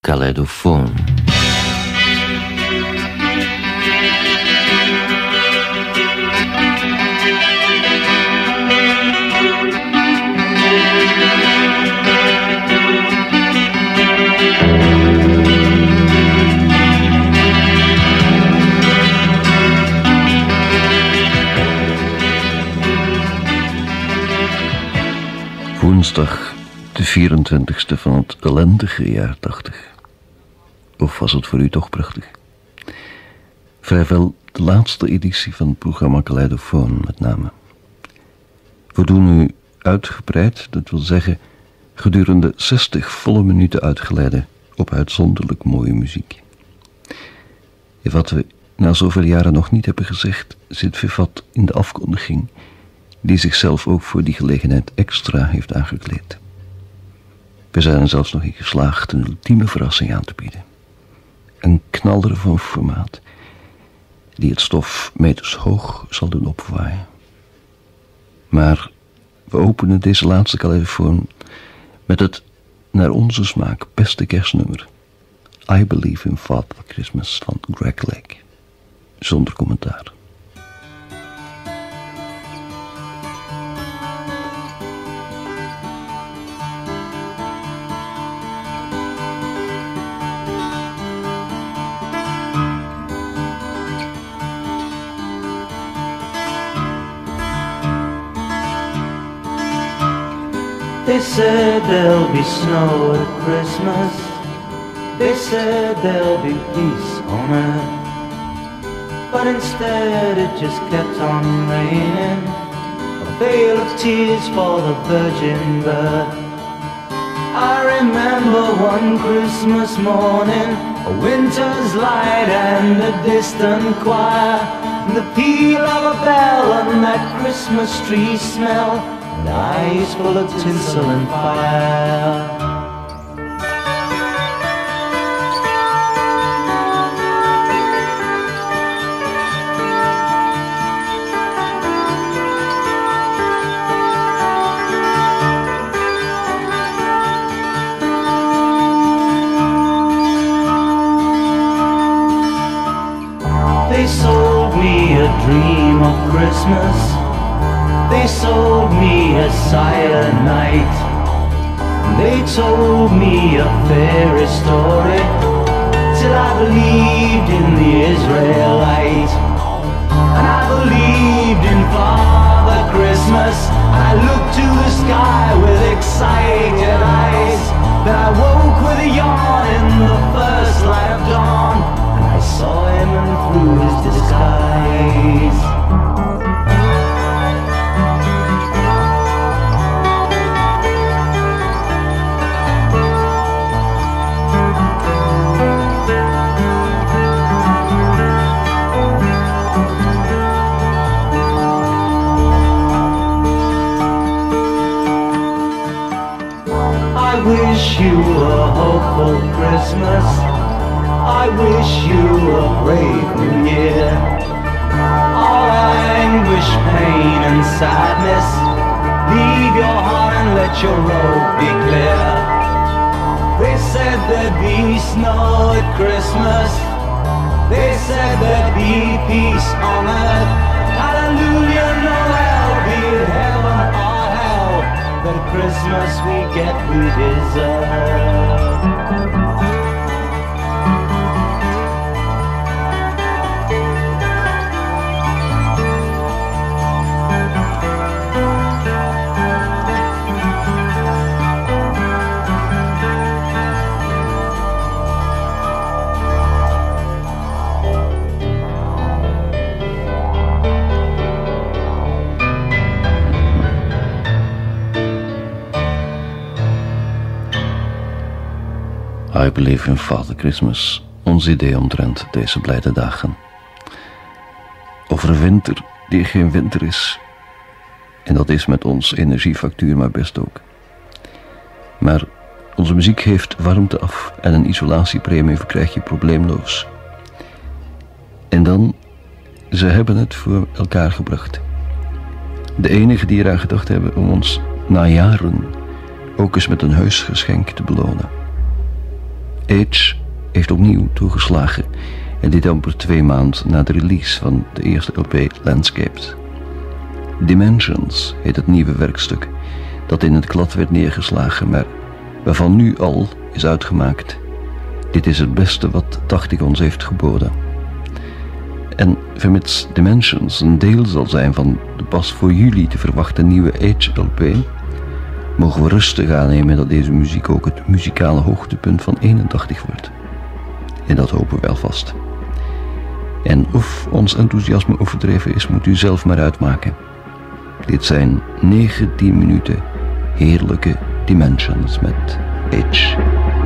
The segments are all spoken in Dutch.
Kaleidofoon. Woensdag, de 24ste van het ellendige jaar 80. Of was het voor u toch prachtig? Vrijwel de laatste editie van het programma Kaleidofoon met name. We doen u uitgebreid, dat wil zeggen gedurende 60 volle minuten uitgeleide op uitzonderlijk mooie muziek. Wat we na zoveel jaren nog niet hebben gezegd, zit vervat in de afkondiging, die zichzelf ook voor die gelegenheid extra heeft aangekleed. We zijn er zelfs nog in geslaagd een ultieme verrassing aan te bieden. Een knaller van formaat, die het stof meters hoog zal doen opwaaien. Maar we openen deze laatste telefoon met het naar onze smaak beste kerstnummer. I Believe in Father Christmas van Greg Lake. Zonder commentaar. Said there'll be snow at Christmas. They said there'll be peace on earth. But instead it just kept on raining. A veil of tears for the virgin birth. I remember one Christmas morning, a winter's light and a distant choir. And the peal of a bell and that Christmas tree smell eyes full of tinsel and fire. A silent night. They told me a fairy story till I believed in the Israelite. And I believed in Father Christmas. I looked to the sky with excited eyes. Then I woke with a yawn in the first light of dawn. And I saw him through his disguise. Wish you a hopeful Christmas. I wish you a brave new year. All anguish, pain, and sadness. Leave your heart and let your road be clear. They said there'd be snow at Christmas. They said there'd be peace on earth. Hallelujah, That Christmas we get we deserve. I Believe in Father Christmas, ons idee omtrent deze blijde dagen. Over een winter die geen winter is. En dat is met ons energiefactuur maar best ook. Maar onze muziek heeft warmte af en een isolatiepremie verkrijg je probleemloos. En dan, ze hebben het voor elkaar gebracht. De enige die eraan gedacht hebben om ons na jaren ook eens met een huisgeschenk te belonen. Age heeft opnieuw toegeslagen en dit amper twee maanden na de release van de eerste LP Landscapes. Dimensions heet het nieuwe werkstuk dat in het klad werd neergeslagen, maar waarvan nu al is uitgemaakt. Dit is het beste wat Tachtig ons heeft geboden. En vermits Dimensions een deel zal zijn van de pas voor juli te verwachten nieuwe Age-LP, mogen we rustig aannemen dat deze muziek ook het muzikale hoogtepunt van 81 wordt. En dat hopen we alvast. En of ons enthousiasme overdreven is, moet u zelf maar uitmaken. Dit zijn 19 minuten heerlijke dimensions met H.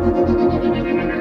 ハハハハ!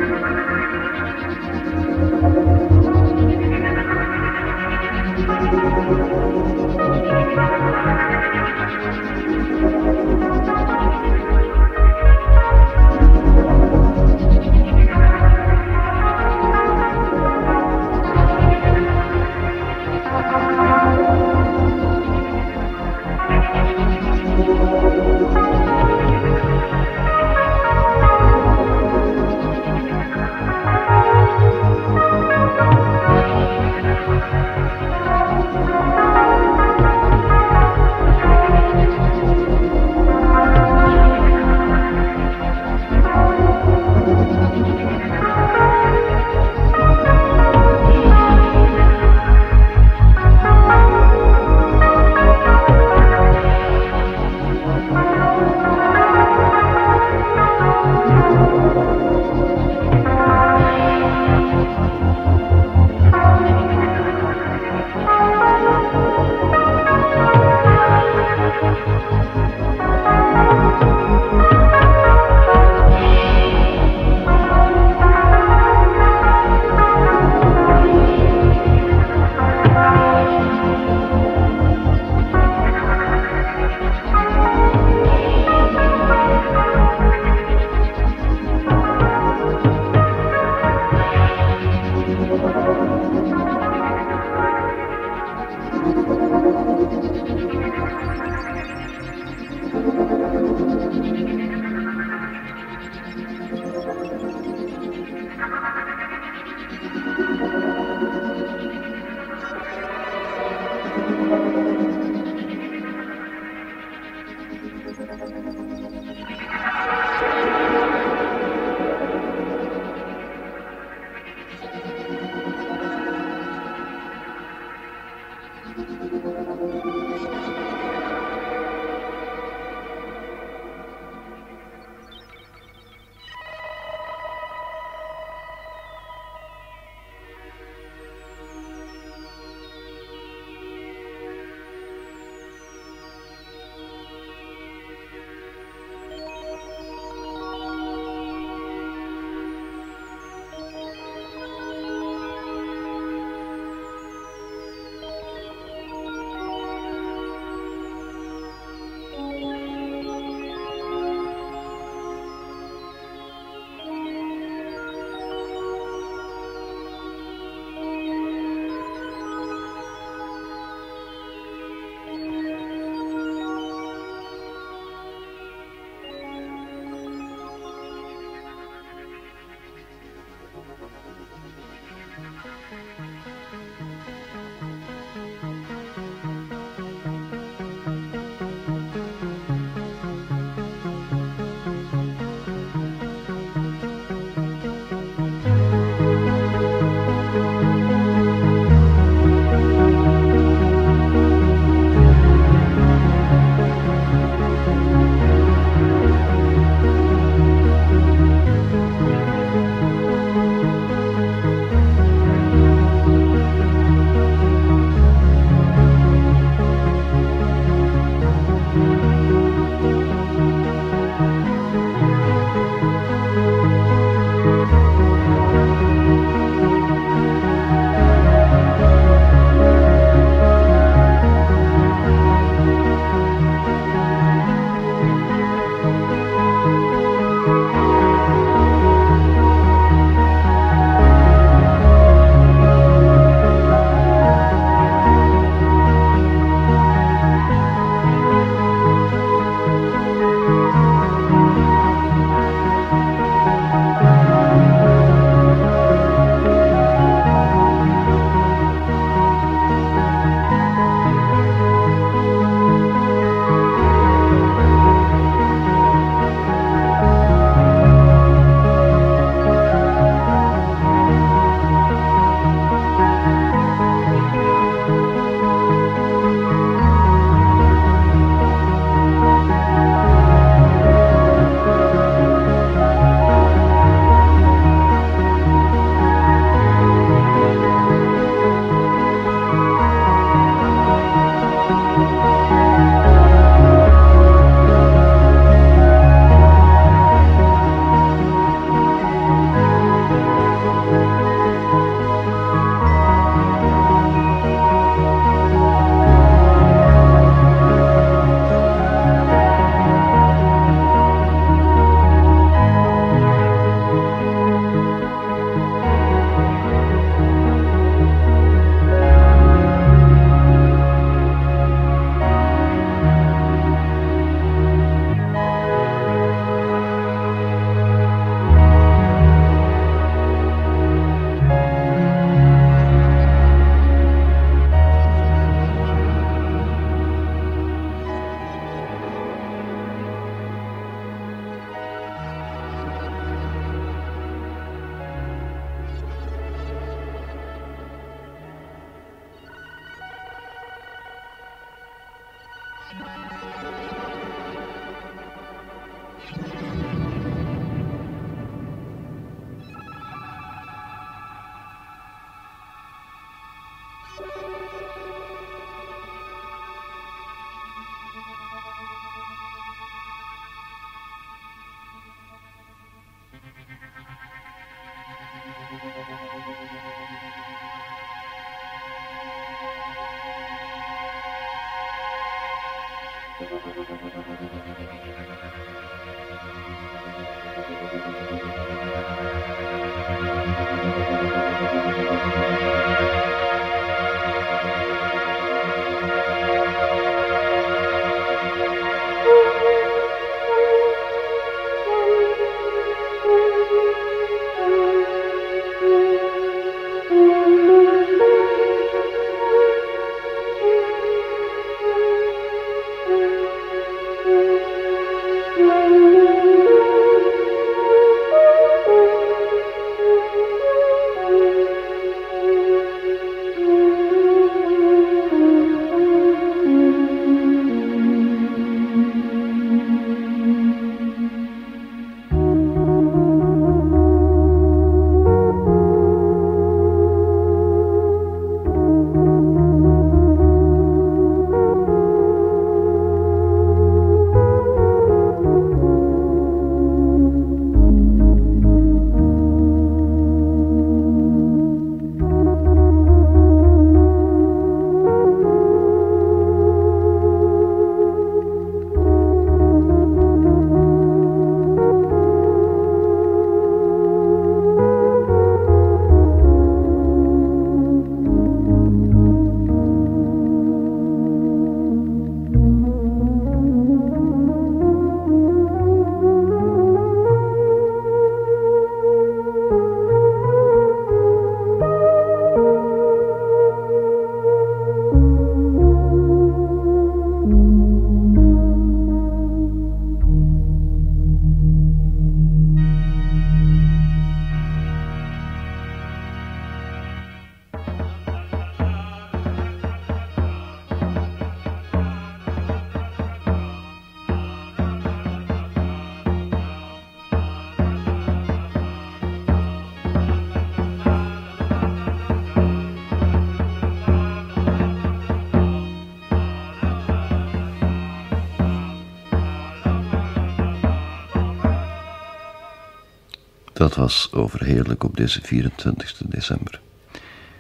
Was overheerlijk op deze 24 december.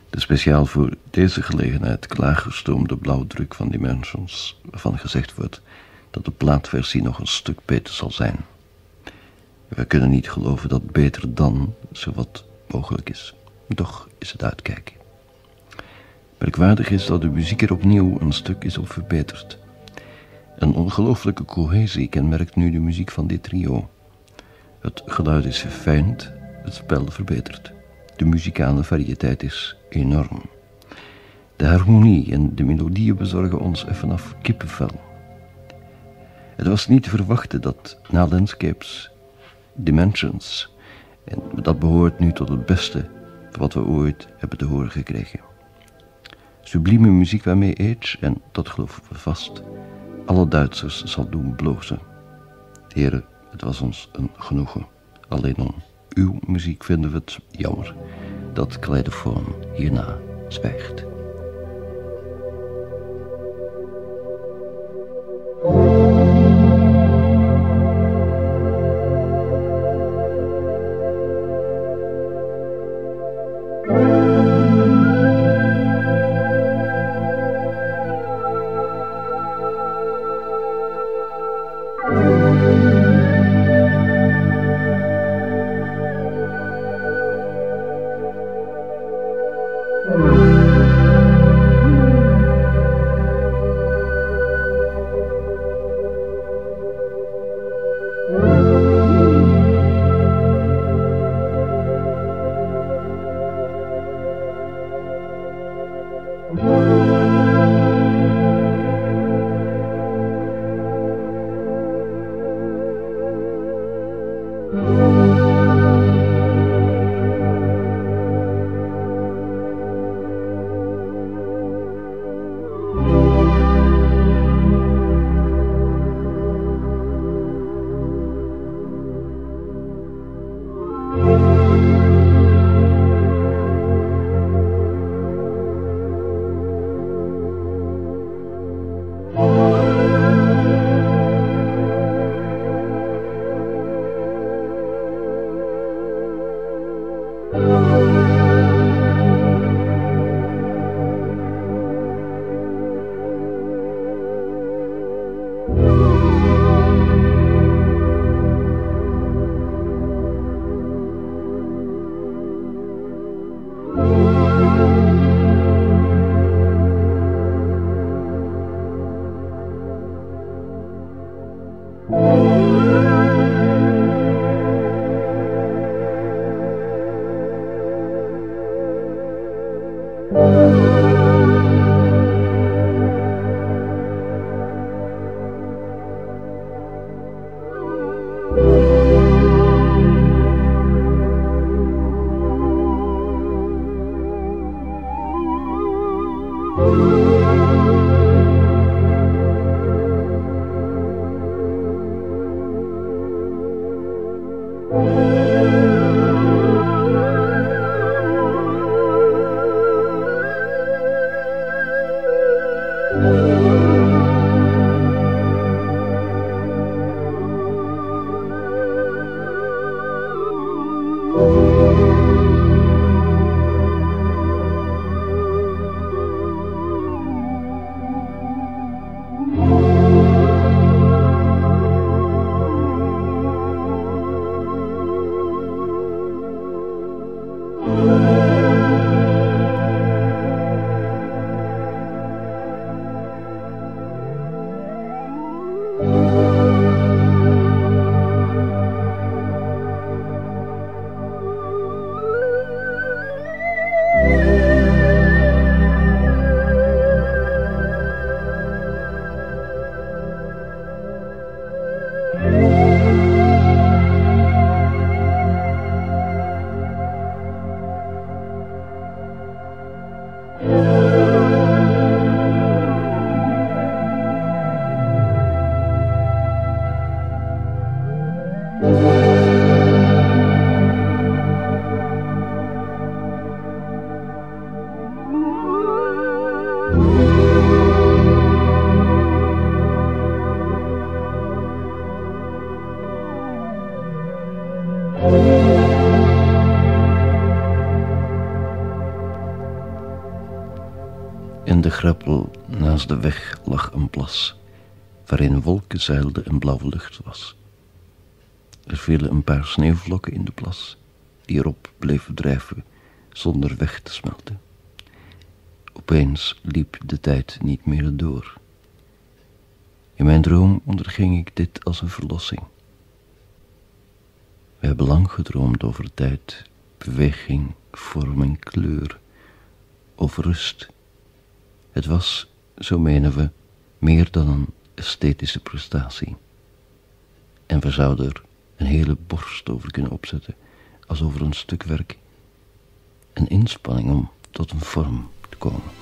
De speciaal voor deze gelegenheid klaargestoomde blauwdruk van Dimensions, waarvan gezegd wordt dat de plaatversie nog een stuk beter zal zijn. We kunnen niet geloven dat beter dan zowat mogelijk is. Toch is het uitkijken. Merkwaardig is dat de muziek er opnieuw een stuk is op verbeterd. Een ongelooflijke cohesie kenmerkt nu de muziek van dit trio. Het geluid is verfijnd, het spel verbeterd. De muzikale variëteit is enorm. De harmonie en de melodieën bezorgen ons vanaf kippenvel. Het was niet te verwachten dat na Landscapes, Dimensions, en dat behoort nu tot het beste wat we ooit hebben te horen gekregen. Sublieme muziek waarmee Age, en dat geloven we vast, alle Duitsers zal doen blozen. Heren, het was ons een genoegen. Alleen om uw muziek vinden we het jammer dat Kaleidofoon hierna zwijgt. De weg lag een plas, waarin wolken zeilden en blauwe lucht was. Er vielen een paar sneeuwvlokken in de plas, die erop bleven drijven zonder weg te smelten. Opeens liep de tijd niet meer door. In mijn droom onderging ik dit als een verlossing. We hebben lang gedroomd over tijd, beweging, vorm en kleur, over rust. Het was, zo menen we, meer dan een esthetische prestatie. En we zouden er een hele borst over kunnen opzetten, als over een stuk werk. Een inspanning om tot een vorm te komen.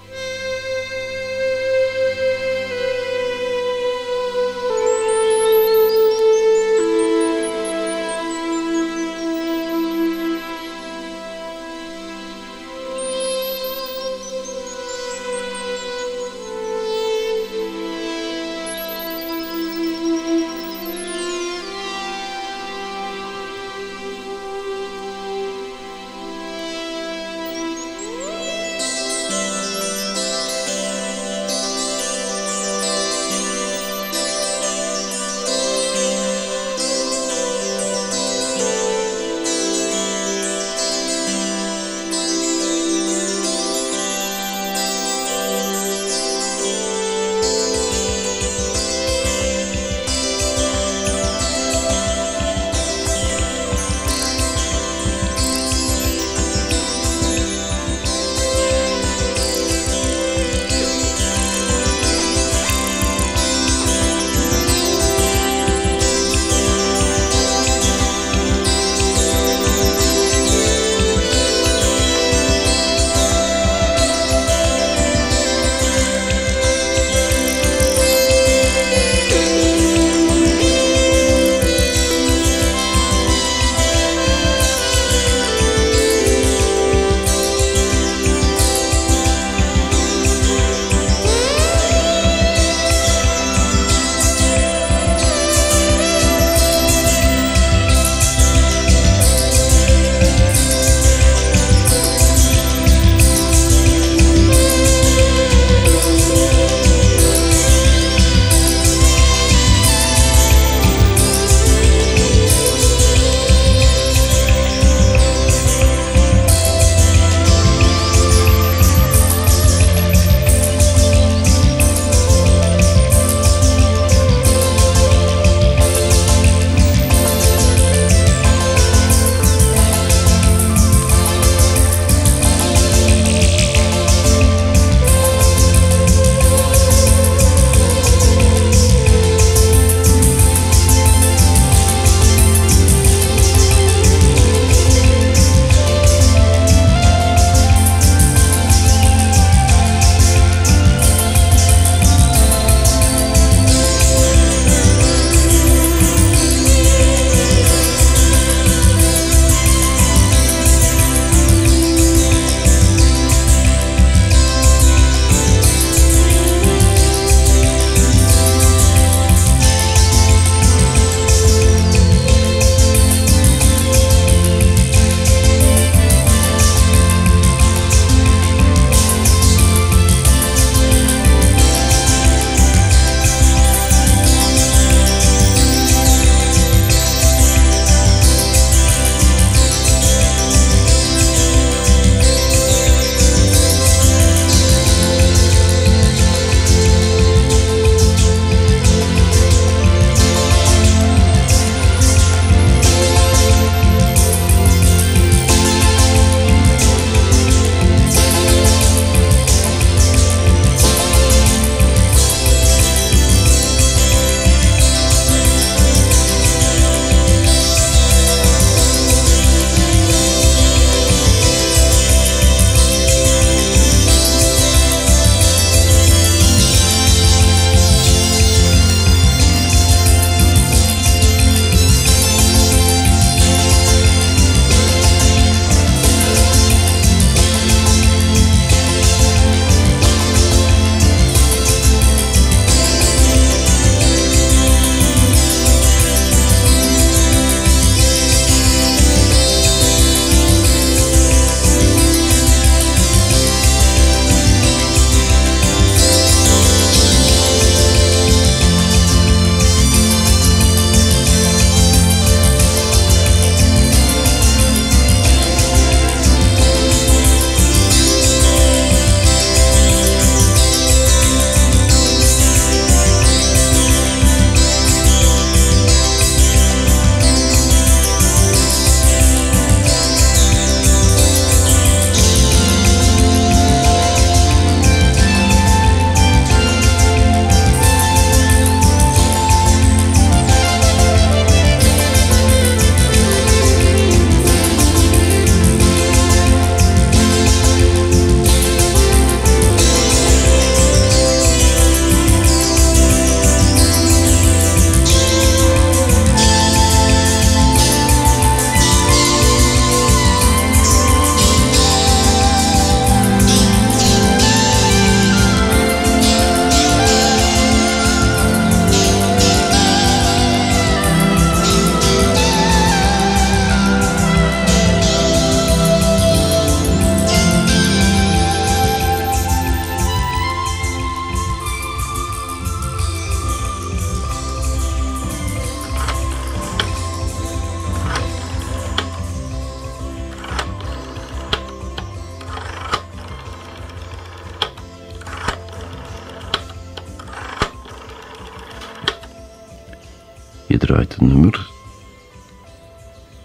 Draait nummer.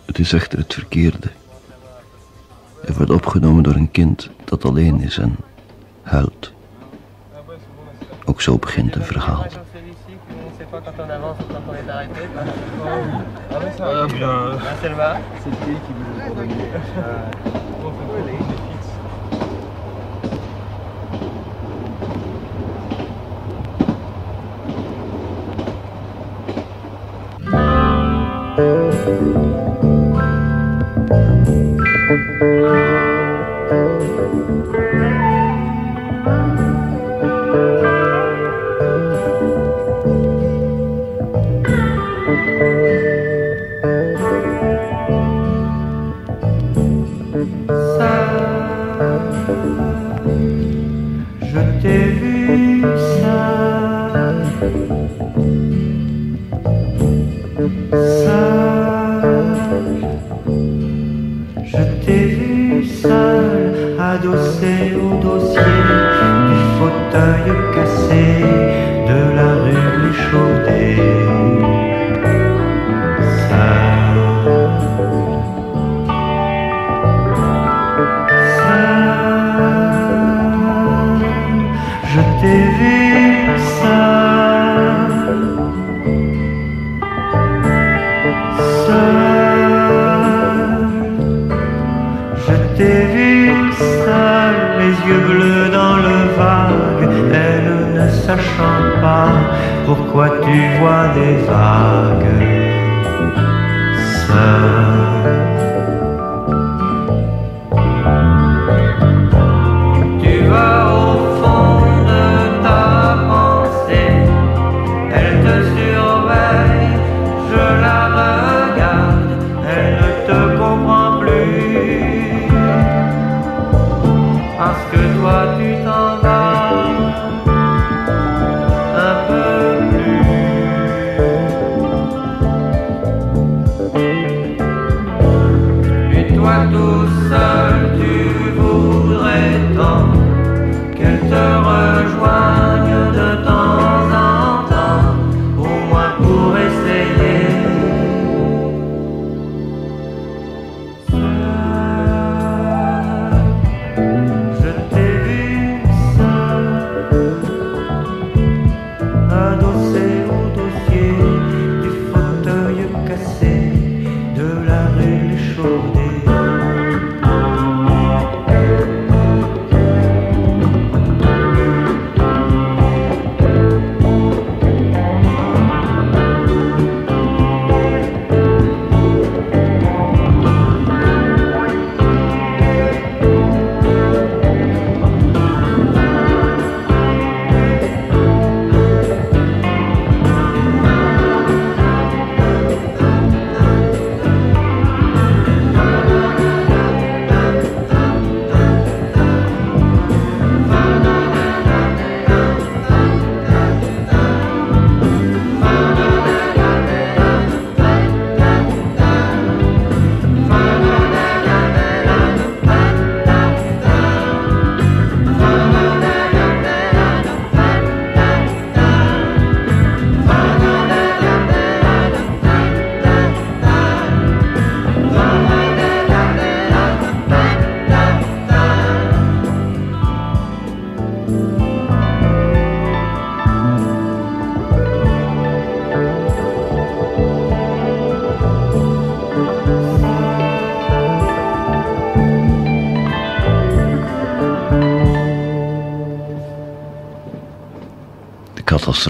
Het is echter het verkeerde. Het wordt opgenomen door een kind dat alleen is en huilt. Ook zo begint een verhaal. Pourquoi tu vois des vagues. Seul.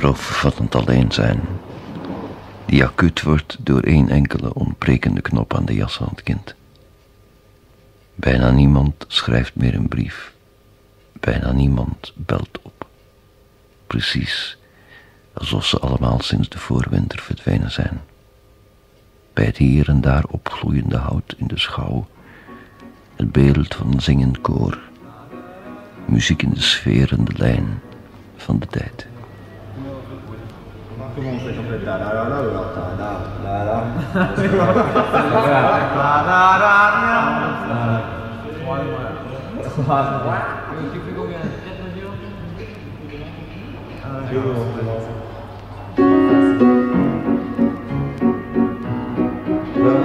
Het alleen zijn, die acuut wordt door één enkele ontbrekende knop aan de jas van het kind. Bijna niemand schrijft meer een brief. Bijna niemand belt op. Precies alsof ze allemaal sinds de voorwinter verdwenen zijn. Bij het hier en daar opgloeiende hout in de schouw, het beeld van een zingend koor, muziek in de sfeer en de lijn van de tijd. como se completa. La la la la la la la la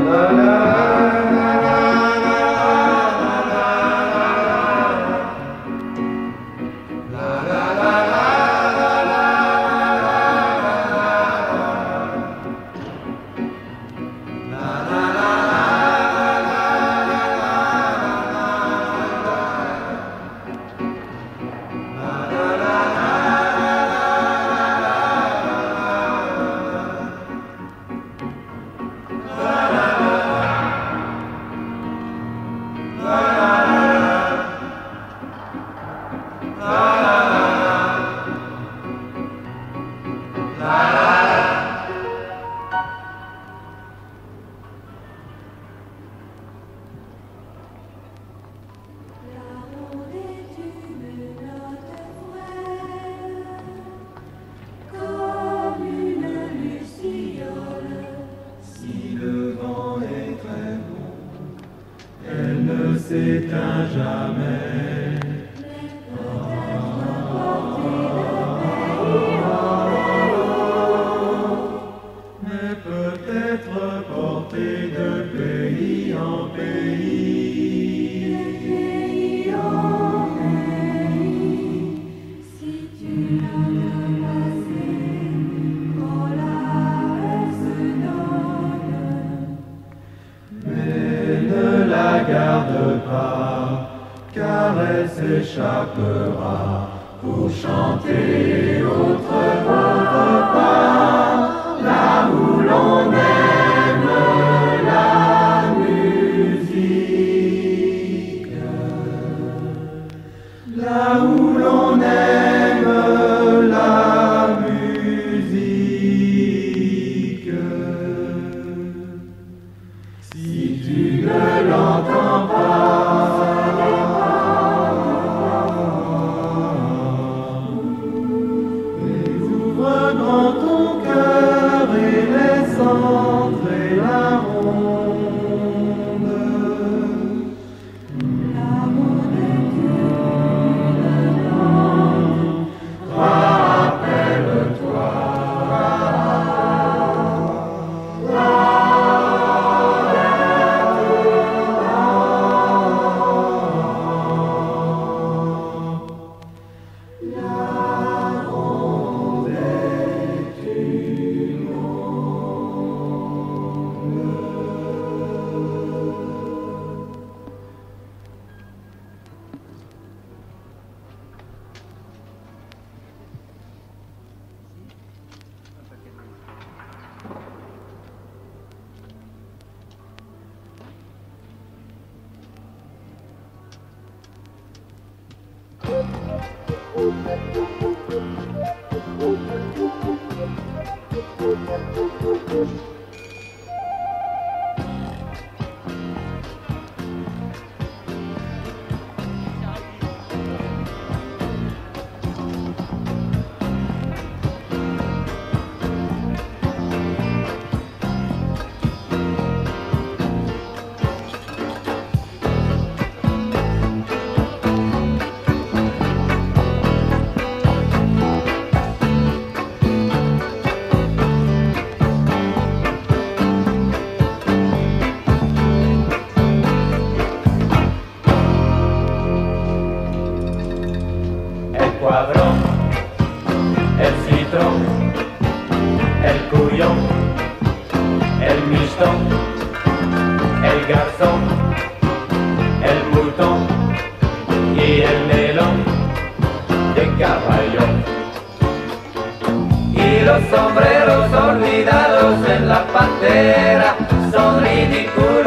la la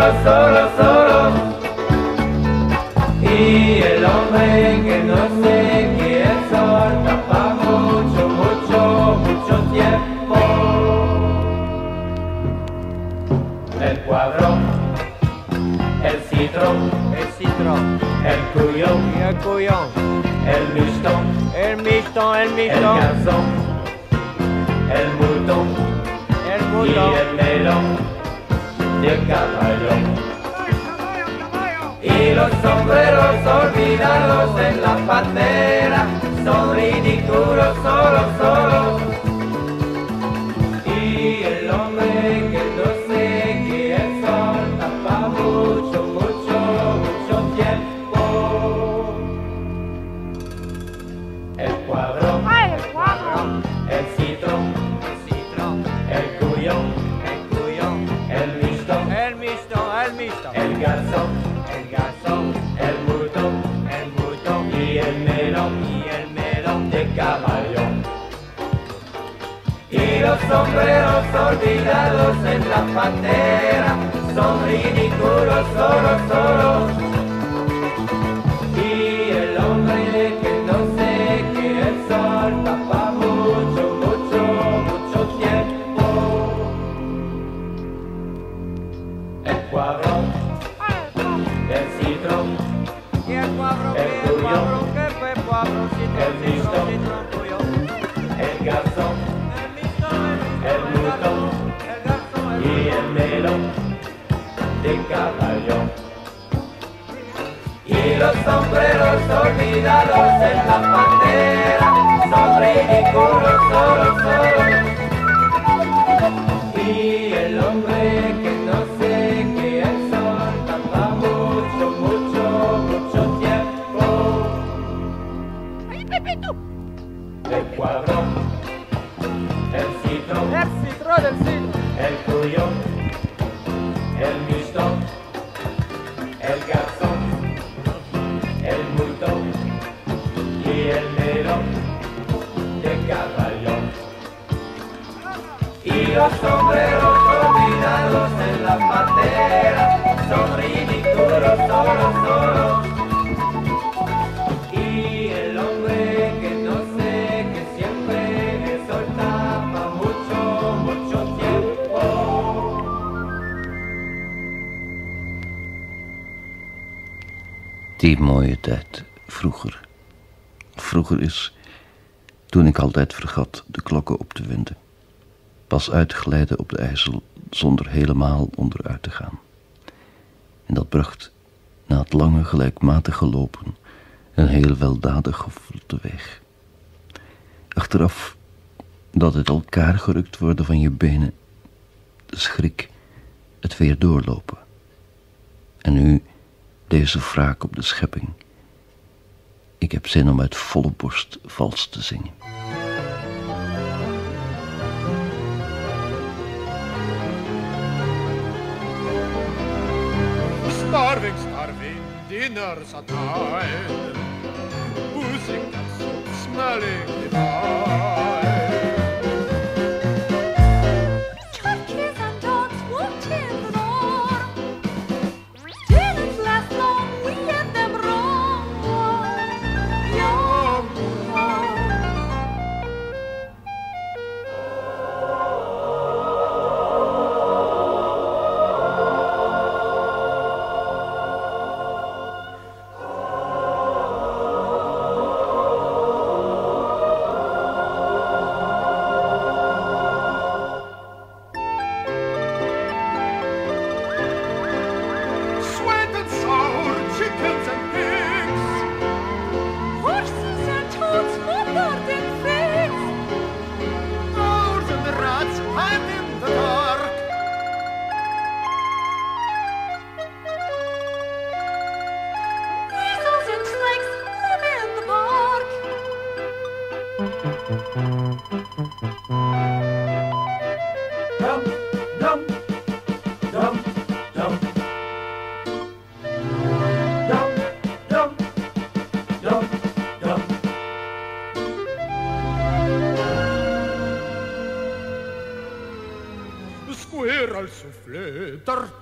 solo, solo, solo. Y el hombre que no sé quién son tapa mucho, mucho, mucho tiempo. El cuadro, el citro, el citro, el cuyo, y el cuyo, el mixto, el mixto, el mixto, el garzón, el multo, el multo y el melón y el caballo. Y los sombreros olvidados en la patera son ridículos, solo, solo. Sombreros olvidados en la pantera son ridículos solo. Olvidados en la pantera Is toen ik altijd vergat de klokken op te winden. Pas uitglijden op de IJssel zonder helemaal onderuit te gaan. En dat bracht na het lange gelijkmatige lopen een heel weldadig gevoel teweeg. Achteraf dat het elkaar gerukt worden van je benen, de schrik, het weer doorlopen. En nu deze wraak op de schepping. Ik heb zin om uit volle borst vals te zingen. Starving, starving, dinner's a time. Pussycat soup smelling divine.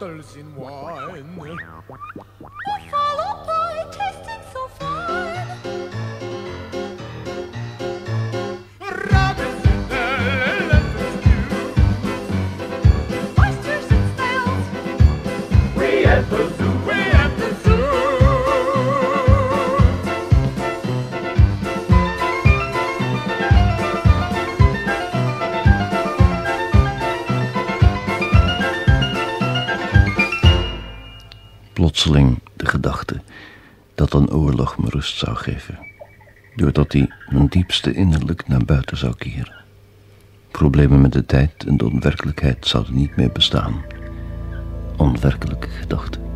bottles in one. Geven, doordat hij mijn diepste innerlijk naar buiten zou keren. Problemen met de tijd en de onwerkelijkheid zouden niet meer bestaan. Onwerkelijke gedachten.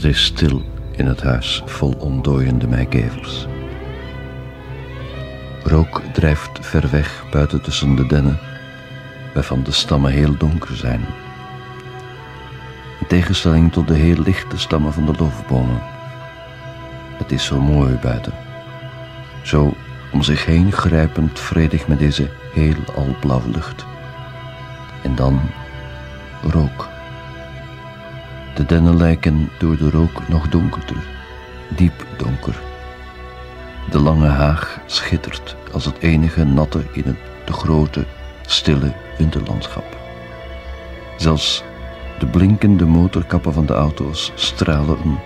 Het is stil in het huis vol ontdooiende meikevers. Rook drijft ver weg buiten tussen de dennen, waarvan de stammen heel donker zijn. In tegenstelling tot de heel lichte stammen van de loofbomen. Het is zo mooi buiten. Zo om zich heen grijpend vredig met deze heel alblauwe lucht. En dan rook. De dennen lijken door de rook nog donkerder, diep donker. De lange haag schittert als het enige natte in het te grote, stille winterlandschap. Zelfs de blinkende motorkappen van de auto's stralen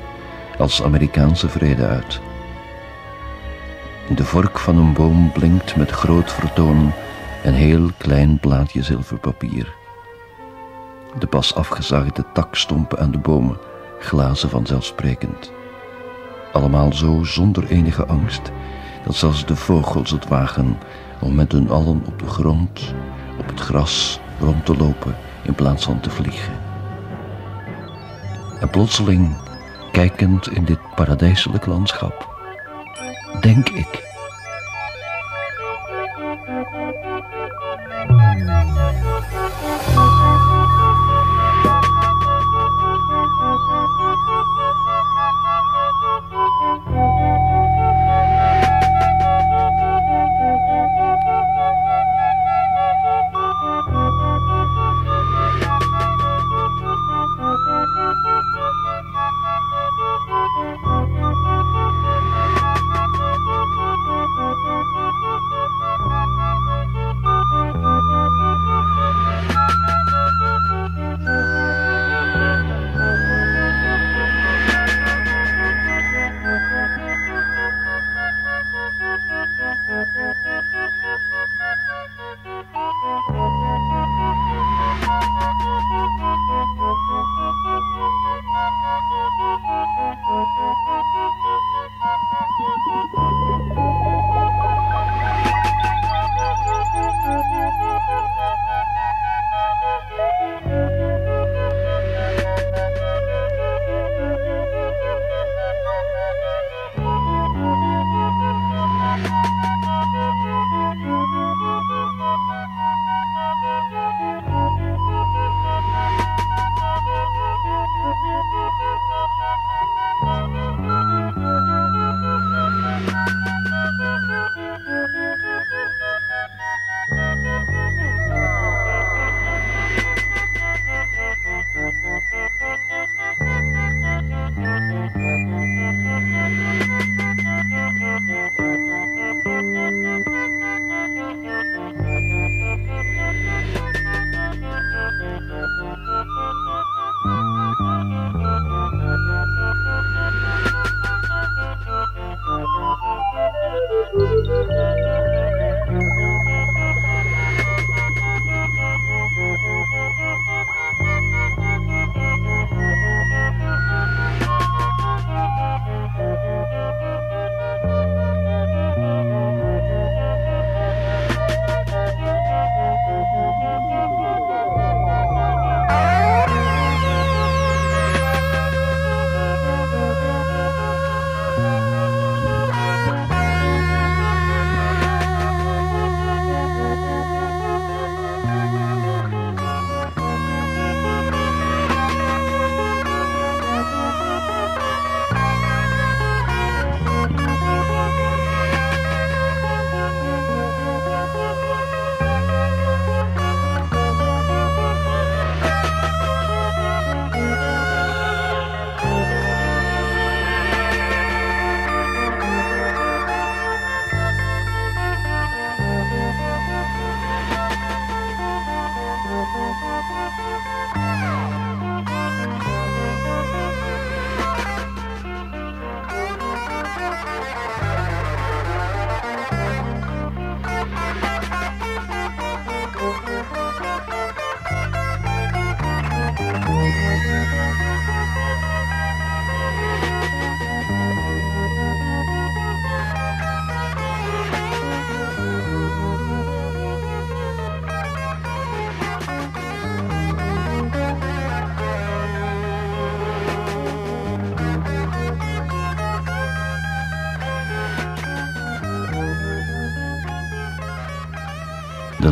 als Amerikaanse vrede uit. De vork van een boom blinkt met groot vertoon een heel klein blaadje zilverpapier. De pas afgezaagde takstompen aan de bomen glazen vanzelfsprekend. Allemaal zo zonder enige angst dat zelfs de vogels het wagen om met hun allen op de grond, op het gras rond te lopen in plaats van te vliegen. En plotseling, kijkend in dit paradijselijk landschap, denk ik.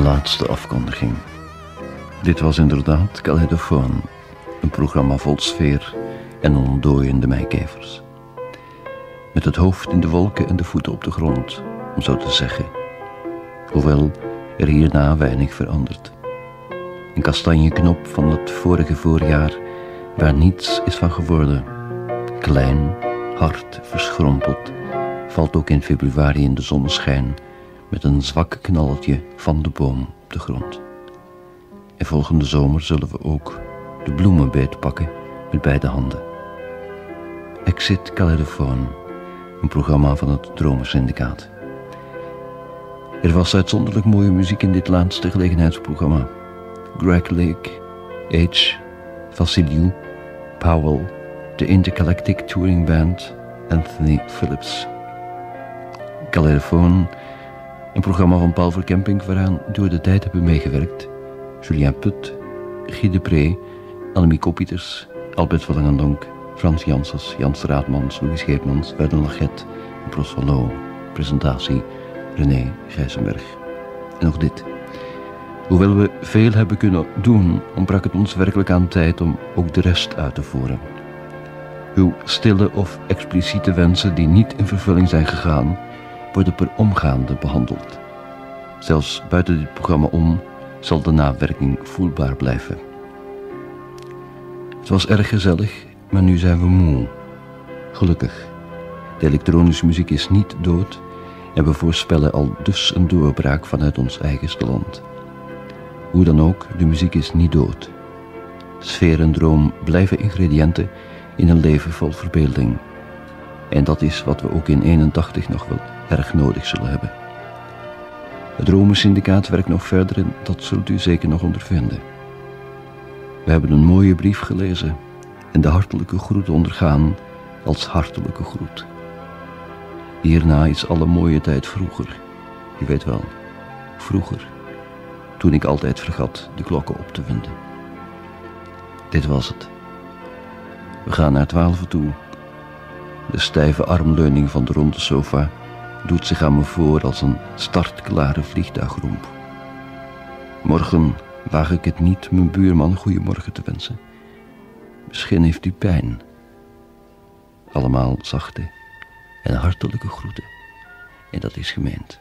Laatste afkondiging. Dit was inderdaad Caledophoon, een programma vol sfeer en ontdooiende meikevers. Met het hoofd in de wolken en de voeten op de grond, om zo te zeggen. Hoewel er hierna weinig verandert. Een kastanjeknop van het vorige voorjaar, waar niets is van geworden. Klein, hard, verschrompeld, valt ook in februari in de zonneschijn met een zwak knalletje van de boom op de grond. En volgende zomer zullen we ook de bloemen beetpakken met beide handen. Exit Caledophoon, een programma van het Dromensyndicaat. Er was uitzonderlijk mooie muziek in dit laatste gelegenheidsprogramma. Greg Lake, H, Vassiliou, Powell, de Intergalactic Touring Band, Anthony Phillips. Caledophoon, een programma van Paul Verkemping waaraan door de tijd hebben meegewerkt Julien Put, Guy Depré, Annemie Kopieters, Albert van Langendonk, Frans Janssens, Jans Raadmans, Louis Geertmans, Verden Lachet en Pros van Loo. Presentatie René Gijzenberg. En nog dit. Hoewel we veel hebben kunnen doen, ontbrak het ons werkelijk aan tijd om ook de rest uit te voeren. Uw stille of expliciete wensen die niet in vervulling zijn gegaan, worden per omgaande behandeld. Zelfs buiten dit programma om zal de nawerking voelbaar blijven. Het was erg gezellig, maar nu zijn we moe. Gelukkig. De elektronische muziek is niet dood en we voorspellen al dus een doorbraak vanuit ons eigenste land. Hoe dan ook, de muziek is niet dood. Sfeer en droom blijven ingrediënten in een leven vol verbeelding. En dat is wat we ook in 81 nog wel erg nodig zullen hebben. Het Rome-syndicaat werkt nog verder en dat zult u zeker nog ondervinden. We hebben een mooie brief gelezen en de hartelijke groet ondergaan als hartelijke groet. Hierna is alle mooie tijd vroeger. Je weet wel, vroeger, toen ik altijd vergat de klokken op te winden. Dit was het. We gaan naar twaalf toe. De stijve armleuning van de ronde sofa doet zich aan me voor als een startklare vliegtuigromp. Morgen waag ik het niet mijn buurman goeiemorgen te wensen. Misschien heeft hij pijn. Allemaal zachte en hartelijke groeten. En dat is gemeend.